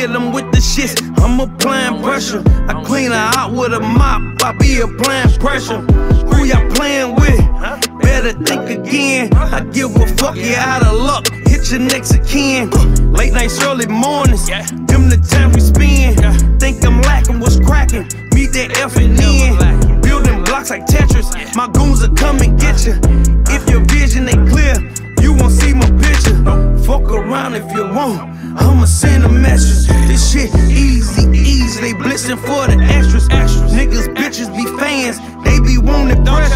Get them with the shits. I'm applying pressure. I clean her out with a mop. I be applying pressure. Who y'all playing with? Better think again. I give a fuck, you out of luck. Hit your next again. Late nights, early mornings. Them the time we spend. Think I'm lacking, what's cracking? Meet that F and N. Building blocks like Tetris. My goons will come and get you. If your vision ain't clear, They blitzing for the extras. extras. Niggas, bitches be fans. They be wanting pressure.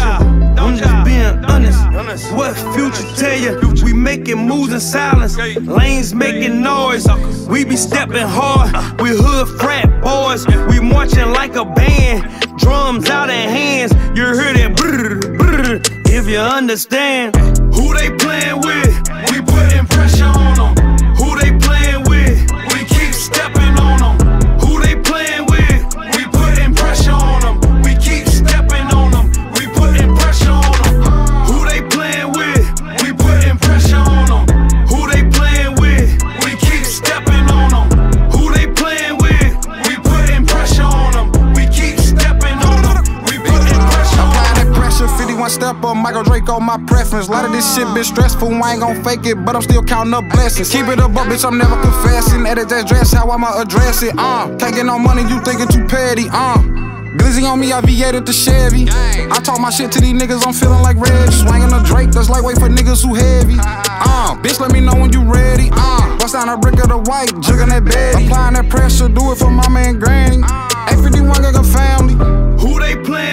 I'm just being honest. What future tell you? We making moves in silence. Lanes making noise. We be stepping hard. We hood frat boys. We marching like a band. Drums out in hands. You hear that brrr, brrr, if you understand. Who they playing with? 51 step up, Michael Draco, my preference. A lot of this shit been stressful, I ain't gon' fake it, but I'm still counting up blessings. Keep it up, bitch, I'm never confessing. Edit that dress, how I'ma address it, uh. Get no money, you thinking too petty, uh. Glizzy on me, I V8 the Chevy. I talk my shit to these niggas, I'm feeling like Reggie. Swinging a Drake, that's lightweight for niggas who heavy. Uh, bitch, let me know when you ready. Uh, bust down a brick of the white, jugging that Betty. Applying that pressure, do it for mama and granny. A51 got a family. Who they playing